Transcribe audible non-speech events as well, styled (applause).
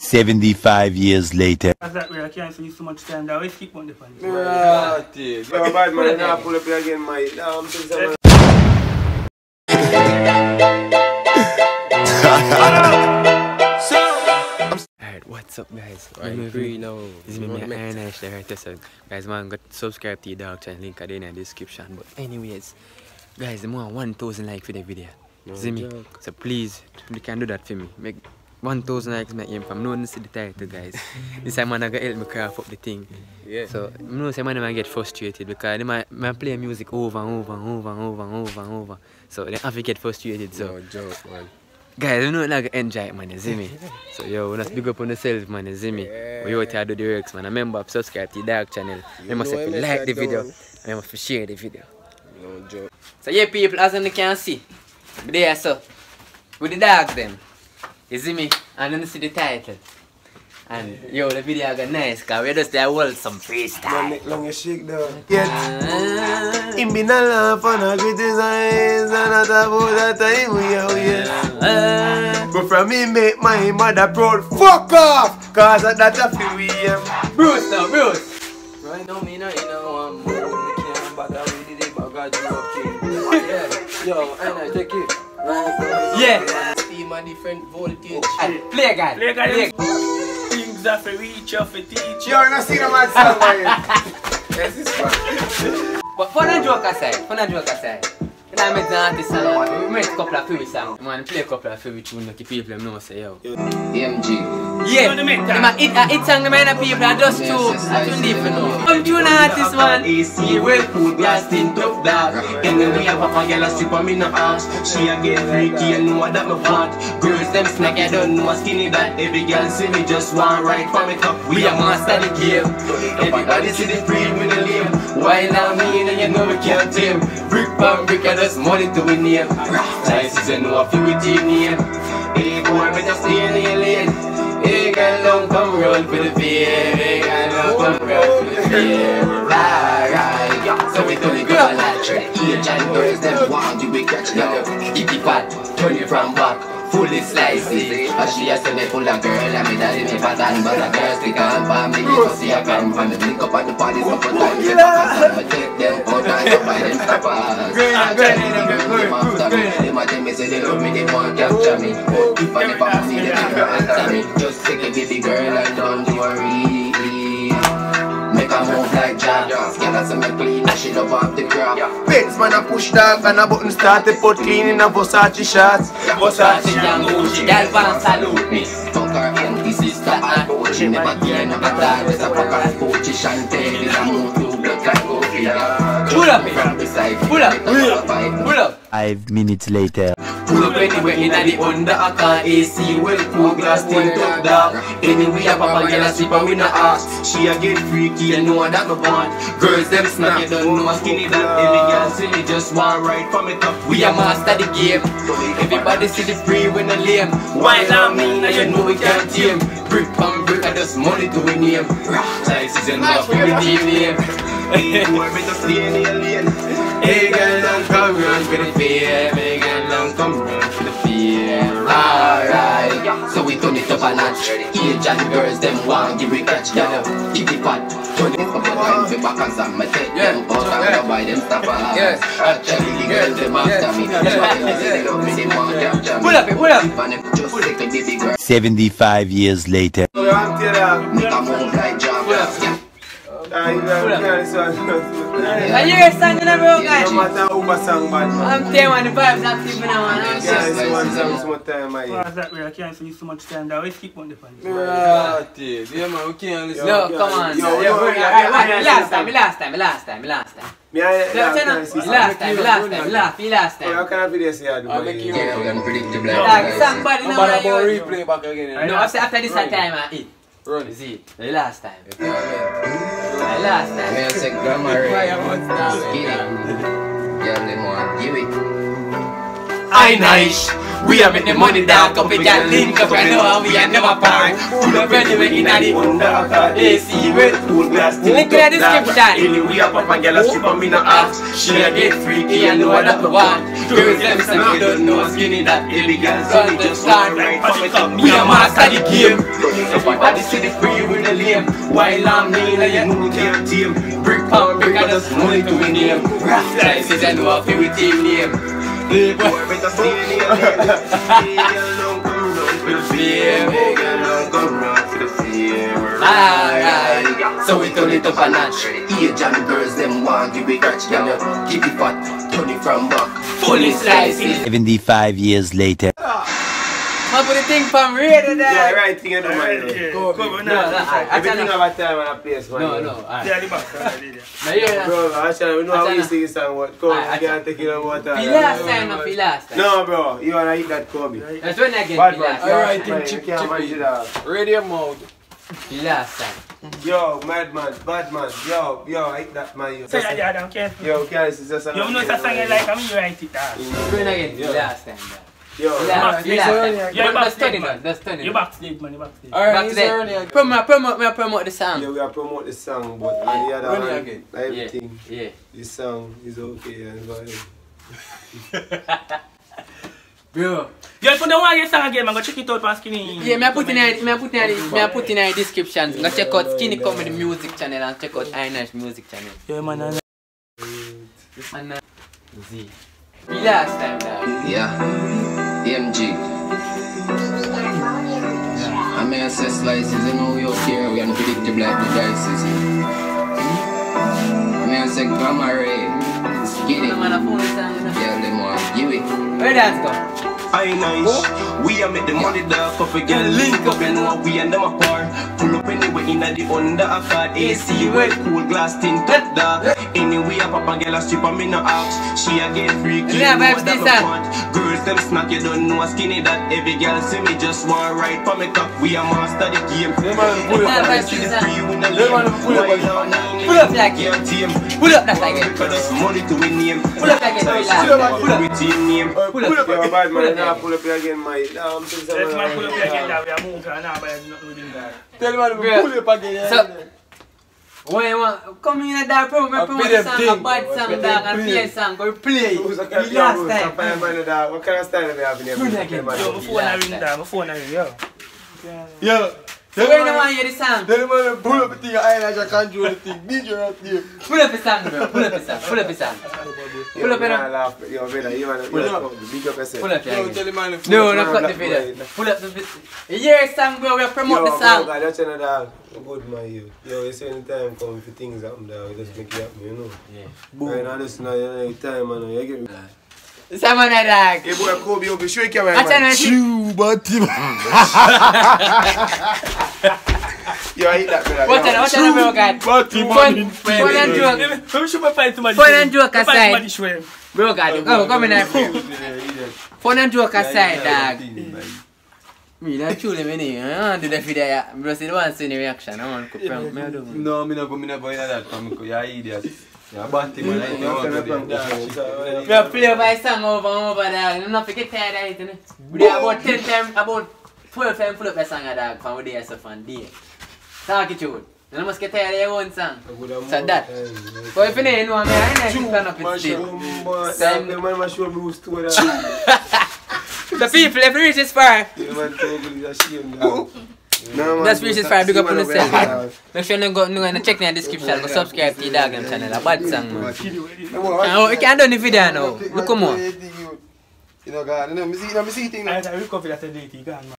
75 years later. That's that way, I can't see so much time that way, keep on the pan. Yeah, dude. Yo, bad man, now pull up here again, my. Now I'm saying something. Alright, what's up guys? Right, Me free free. now. This is me, You me wanna Iron Ash there, right? So, guys, man, got subscribe to the dog channel link are in the description. But anyways, guys, the more 1,000 like for the video. No see me? So please, you can do that for me. Make 1,000 likes, make him from no one see the title, guys. this time, man, I gotta help me craft up the thing. Yeah. So, I know some man might get frustrated because they might, might play music over and over and over and over and over and over. So, they have to get frustrated. So, No joke, man. Guys, you know like enjoy it, man, you see me? So yo, just big up on yourself, man, you see me? Yeah. We out here do the works, man. Remember, subscribe to the dark channel. Remember, if what you I like the video, dog. remember to share the video. No joke. So yeah, people, as you can see, there, so, with the dogs, them. You see me? And then you see the title. And yo, the video got nice, cause we just there hold some freestyle. Long, long shake down. Yet, him been a laugh and a criticize and about that time we are here. Uh, But from me make my mother proud. Fuck off! Cause of that a few years. Bruce now, Bruce! Right now, me not in a one. Me can't out with it, but God, you king. Yeah. Yo, I take it. Right. Yeah. Steam a different voltage. Oh, and play guy, Play guy, play Things that for reach off for teach. Yo, you see the man song, man. Yes, it's fun. But fun and joke aside, fun and joke aside. You I met the artist and we made a couple of free songs. Man, play a couple of free tunes like people know say yo. EMG. Yeah, Wanna make them that? a hit a hit song them and people and just two, I tune deep you know. Come tune artist man. AC well food blasting tough dog Anyway I pop a girl a strip on me no ass She a get freaky and know that me want Girls them snack I don't know a skinny that. Every girl see me just want right for me cup. We a master the game. Everybody see the free with the lame Why now me? And you know we can't tame Brick by brick I just money to we name Nice you know a few with your name Hey boy me just stay in your lane. Hey girl don't come run for the beer Hey girl don't come run for the beer Right, right. So we do the girl like Trey Age and girls them. Want you we catch now Keep it fat, turn it from back Fully slicey But she has a say me full of girl And me daddy me pattern But the girls they can't find me. You see I come from the link up at the party Couple times Me back and take them out And go buy them stoppers I'm telling them them after me Them a tell me say they love me They want capture me. If I never them They can't answer me. Just take a baby girl And don't worry Skin as me clean and she love off the crap Benz man a push dog and a button start to put clean in a Versace shots. Versace. And Gucci. Girl wanna salute me. Fuck her empty sister and Gucci Never gain no matter There's a fuck her Gucci Chantel Is a move to look like Gucci. Pull up, From beside Pull up. Pull up. Pull up. Five minutes later. Pull up anywhere in the under a car AC well cool glass tint up dark. Anyway a papa girl a and we no ask. She a get freaky and know that me want Girls them snap you don't know skinny that see me just want right from it up We a master the game. Everybody see the free when the lame. Why not me now you know we can't tame. Brick and brick I just money to we name Choices and love for the team name. (laughs) Hey boy me just stay in your lane Hey girl don't come run for the fear we turn it. Up Age and girls them want give it catch down Keep it fat Turn it up a time for back and some Me take them out and go buy them stoppers Yes. Actually the girls them after me. That's why they say they love me They want capture me Pull up it, pull up. If I never just take a baby girl. 75 years later. So you want to tell dog. Make a move like Java Ah, you don't care this one. Are you guys singing a bro guys? No matter who my song bad man. I'm telling you, the vibes active now, man. I'm Yeah, just- this one song so much time I That's that way, I can't see so much time that way, keep on the pan. Yeah, dude. Yeah, man, we can't listen. No, come on. Yo, Yeah, yo, yo, yeah, yo, right, yo, right, yo, Last time, last time, last time, last time. Me I No, yeah, turn can up. see. Last time, last time, last, last Oh, how time. can I video say I do? I'll make you- Yeah, we unpredictable Like, somebody I'm know about that to you... replay back again. No, after, after this time, I eat. Run. You see, the last time. Yeah, The last Me say grammar now. Skinny Girl them want give it I nice We are the money dog up, we can link up, I know how we are never part. Pull up anyway in the Undercut AC with Cool glass Link to the description. Anyway, a papa girl a oh. strip on me no She a get freaky and know that me want Girls them say you don't know skinny that girl So Run just want right? right for me top Me a master the game. Everybody see the free with the lame. While I'm mean and you know can't tame Brick pound brick I just money to win name Rough slices and no happy with team name Boy fame Alright, so we turn it up a notch. Age and girls them want give it catch you keep it fat. Turn it from back Fully slices 75 years later. I put the thing from radio Yeah, there right thing you do, man. Yeah, Go, come on no, no, now. I- I Everything tell about time and a place, man. No, no, alright Yeah, the back. alright, yeah. Now hear Bro, actually, we know how we sing this song, but come, Aye, we can't take it on water. Feel last time, no feel last time No, bro, you wanna eat that Kobe. That's when I get Bad man, last time Alright, man, chip, you can't chip manage that. Radio mode. Feel last time Yo, madman, bad man, yo, yo, I eat that man. Yo, Say that, yeah, don't care. yo, can't this is just You know it's a song I like, I mean you write it ah. down. When again, feel last time dog. Yo, Feel Back last feel last stage. time Yeah, But back just turn stage, it man. on, just turn it You on backstage, man, you backstage. Alright, Back he's there. Promote, promote, me promote the song yeah, we are promote the song, but on the other Run hand, again. everything, Yeah the song is okay and go ahead. (laughs) Bro You put the one you song again, man, go check it out on Skinny. Yeah, me I put in a, me I put in a, me I put in a description. Go check out Skinny Comedy Music Channel and check out Inoish Music Channel. Yeah, man, I know. And uh, Z. The last time, dog. Yeah, MG. I may say slices, you know we up here, we unpredictable like the dices. I may say Gamma Ray, get No man, it. a phone song, you know. Yeah, them want give it. Where dance go? I nice. We are make the money dark up again. Link up and know we and them apart. Pull up anyway in the under a card. AC well cool glass tint top dark. Anyway a papa girl a strip and me no ask. She a get freaky. Yeah, know vibes that this me song. want. Girls them snack you don't know a skinny that every girl see me just want right for me cup. We a master the game. Them man pull up Yeah, on vibes See this the song. free with the Them man pull up on Pull up like it. Pull up that again. Because there's money to win name. Pull up again, pull up. Pull up with team name. Pull up. Yo, bad Pull up man, now again. pull up here again, my. Now I'm saying Let's man pull up here again, something. that we are moving, and now, but nothing with him there. Tell man to Bro. pull up again. So- When you want, come in a dark promo, A promote bit song, a bad A song, bit dog, of play. play song, go play. Who's a The last time. man, man, dog? What kind of style do they have in here? Pull it again. Yo, my phone a ring there, my phone a ring, yo. Yo. So when you want to hear the song, Tell them man to pull up the thing, I like I control the thing. DJ right there. pull up the song, bro. Pull up the song, pull up the song. Pull up, Yo, you know. man, laugh. Yo, brother, you wanna- Pull yo, up. come, Big up yourself. Pull up, Yo, tell them man No, up. no, man, cut the black video. boy. Pull up the video. You hear the song, bro. We promote Yo, the bro, song. God, that's another. Good man, you. Yo, you see any time come for things happen, dog. You just make it happen, you know. Yeah. Right now, this now, you know, time, man. You get me. Someone a dog. Hey, boy, Kobe, you be sure you can, I tell man. you, Chew, but him. Yo, I eat that, brother. what Yo. a, what a, bro, God. But him, Fun, man. fun and joke. Let me show my fight to my Fun and joke My fight to aside. my dish for him. Bro, God. Come, come in here. Fun and joke aside, dog. Me not truly me ni. I want to do the video. yeah. Bro, see the one see the reaction. I want to prank me. I do. No, me no go, me no go in that from because you're idiot. You're bad man. I You have to don't rap want on to do that. Play my song over and over, dog. I'm not forget tired of it, you know. We did about 10 times, about 12 times pull up the song, dog, from we there so fun, day. Talk it out. You must get tired of your own song. So that. But if you don't know me, I ain't going to turn up it still. Sam, the man must show me who's to that. The people, if you reach this far, The man told me that shame, dog. No, man, That's reach this far, big up on yourself. (laughs) make sure you go, you go check in the description, go subscribe to the dog them channel, a bad song, man. Oh, you can't do the video now. Look, come on. You know, God, you know, me see, you know, me see thing. I had to recover that today, he gone, man.